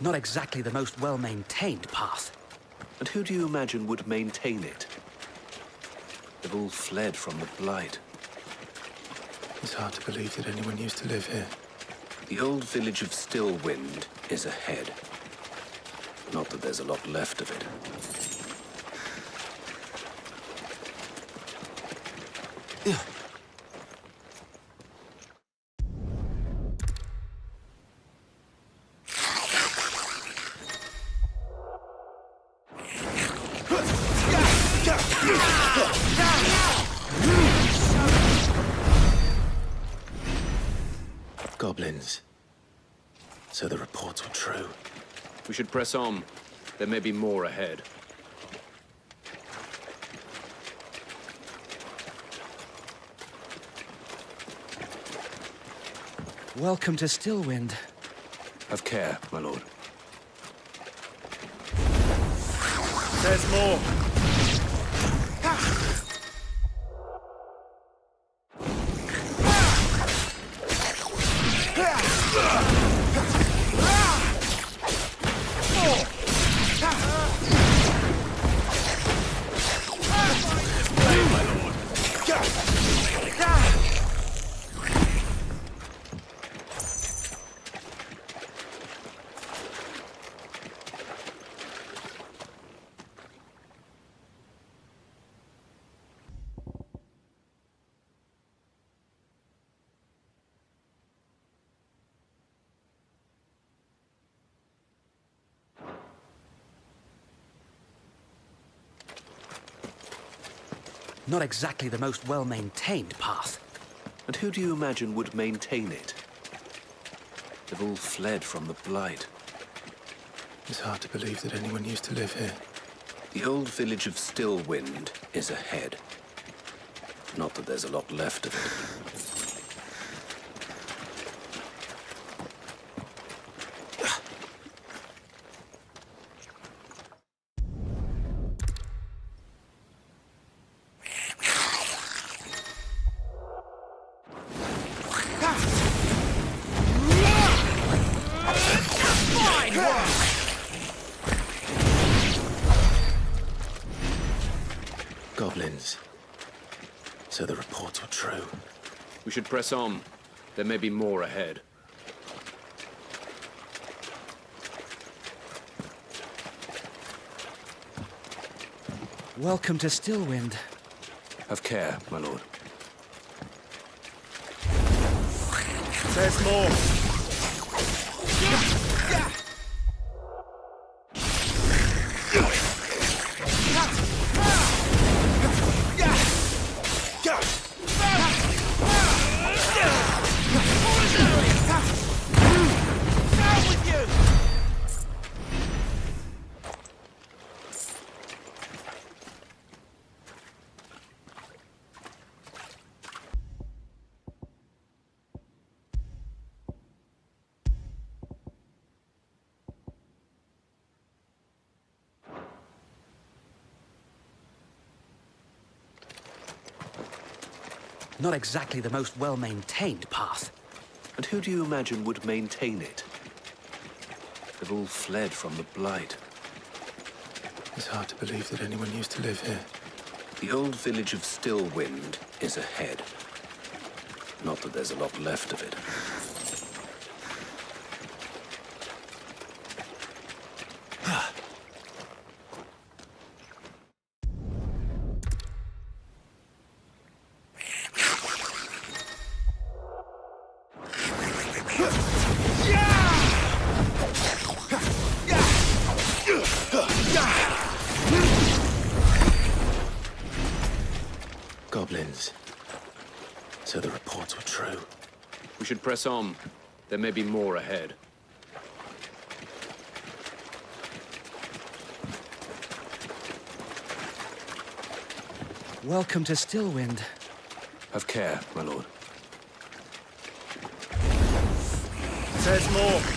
Not exactly the most well-maintained path. And who do you imagine would maintain it? They've all fled from the Blight. It's hard to believe that anyone used to live here. The old village of Stillwind is ahead. Not that there's a lot left of it. Goblins. So the reports were true. We should press on. There may be more ahead. Welcome to Stillwind. Have care, my lord. There's more. Not exactly the most well-maintained path. And who do you imagine would maintain it? They've all fled from the Blight. It's hard to believe that anyone used to live here. The old village of Stillwind is ahead. Not that there's a lot left of it. Goblins. So the reports were true. We should press on. There may be more ahead. Welcome to Stillwind. Have care, my lord. There's more. Not exactly the most well-maintained path. And who do you imagine would maintain it? They've all fled from the Blight. It's hard to believe that anyone used to live here. The old village of Stillwind is ahead. Not that there's a lot left of it. Goblins. So the reports were true. We should press on. There may be more ahead. Welcome to Stillwind. Have care, my lord. There's more.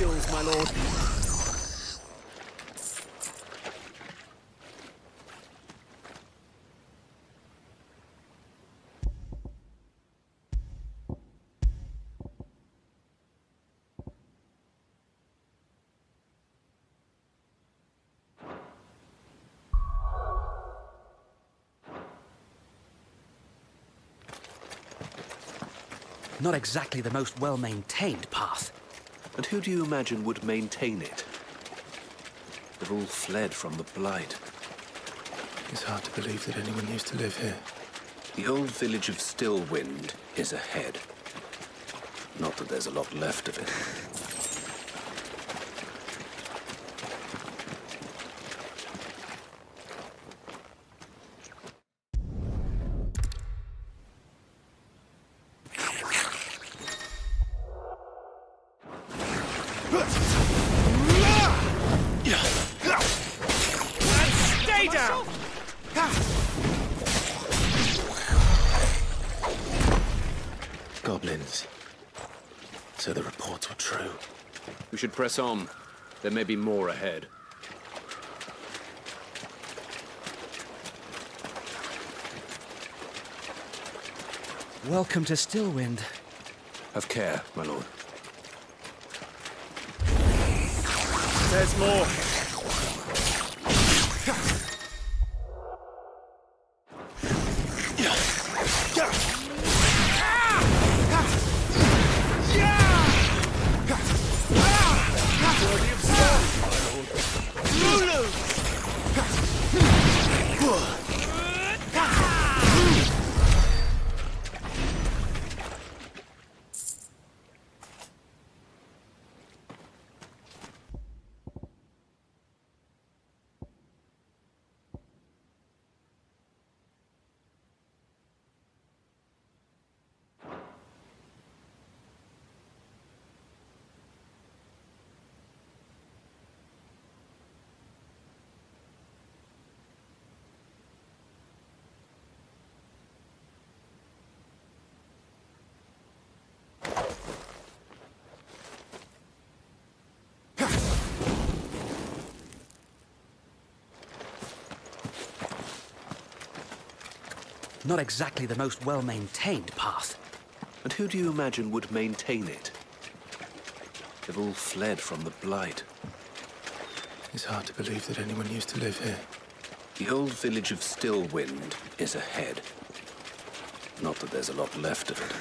Skills, my lord. Not exactly the most well-maintained path. And who do you imagine would maintain it? They've all fled from the Blight. It's hard to believe that anyone used to live here. The old village of Stillwind is ahead. Not that there's a lot left of it. Stay down! Goblins. So the reports were true. We should press on. There may be more ahead. Welcome to Stillwind. Have care, my lord. There's more. Not exactly the most well-maintained path. And who do you imagine would maintain it? They've all fled from the Blight. It's hard to believe that anyone used to live here. The old village of Stillwind is ahead. Not that there's a lot left of it.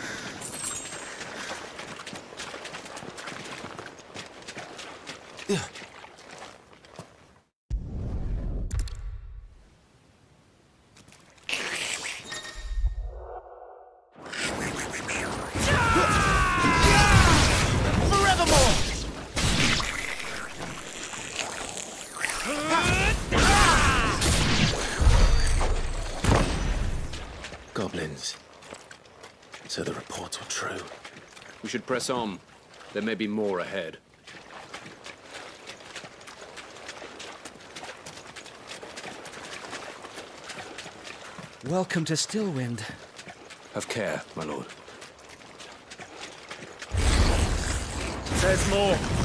Forevermore! Goblins. So the reports were true. We should press on. There may be more ahead. Welcome to Stillwind. Have care, my lord. There's more.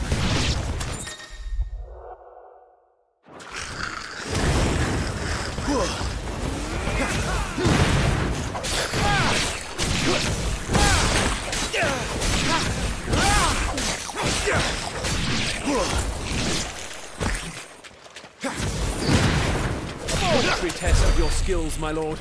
Military test of your skills, my lord.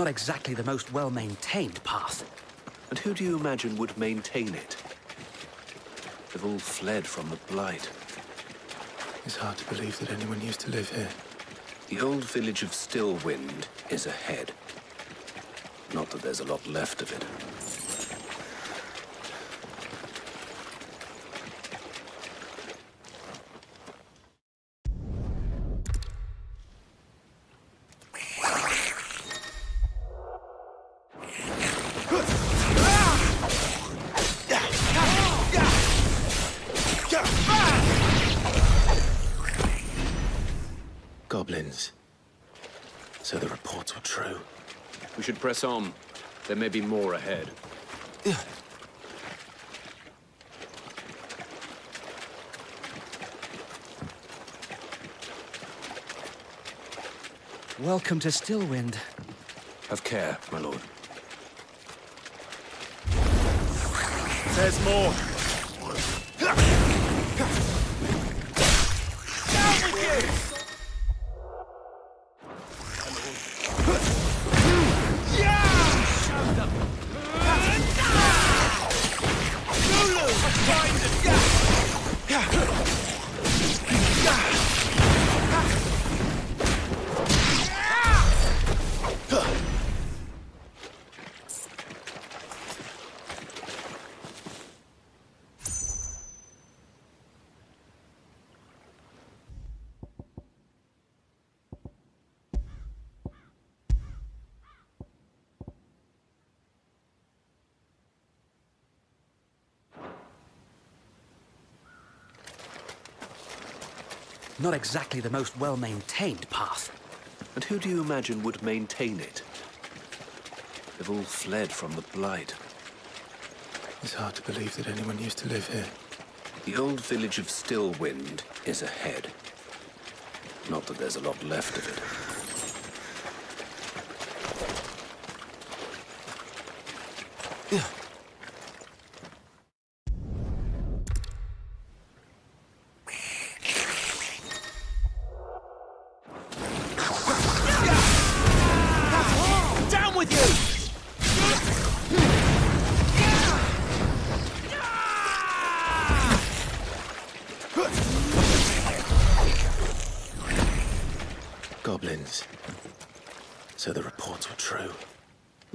Not exactly the most well-maintained path. And who do you imagine would maintain it? They've all fled from the Blight. It's hard to believe that anyone used to live here. The old village of Stillwind is ahead. Not that there's a lot left of it. Goblins. So the reports were true. We should press on. There may be more ahead. Welcome to Stillwind. Have care, my lord. There's more. Down with you! Not exactly the most well-maintained path. And who do you imagine would maintain it? They've all fled from the Blight. It's hard to believe that anyone used to live here. The old village of Stillwind is ahead. Not that there's a lot left of it. Down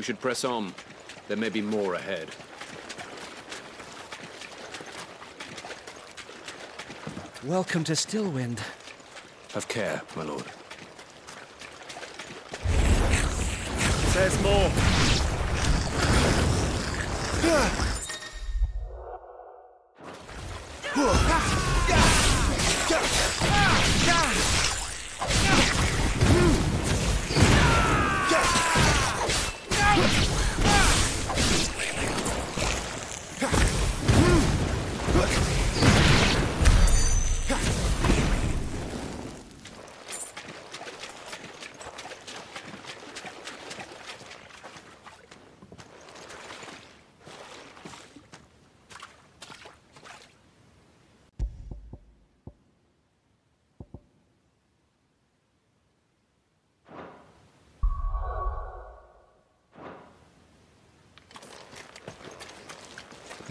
We should press on. There may be more ahead. Welcome to Stillwind. Have care, my lord. There's more.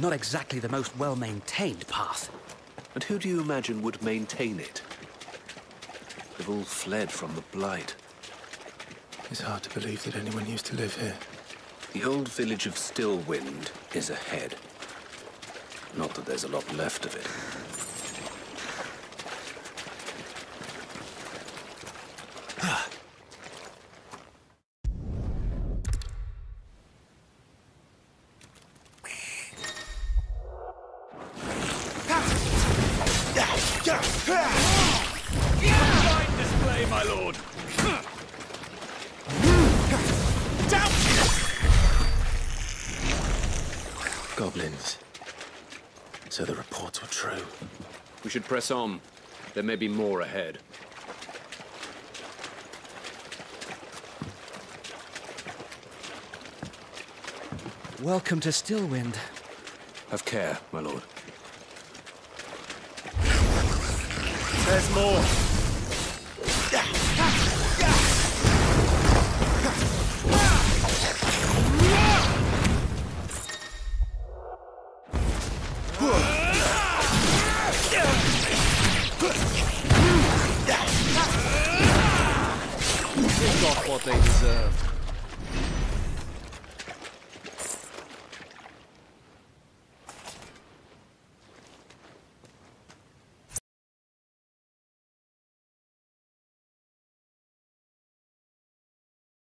Not exactly the most well-maintained path. And who do you imagine would maintain it? They've all fled from the Blight. It's hard to believe that anyone used to live here. The old village of Stillwind is ahead. Not that there's a lot left of it. Goblins. So the reports were true. We should press on. There may be more ahead. Welcome to Stillwind. Have care, my lord. There's more.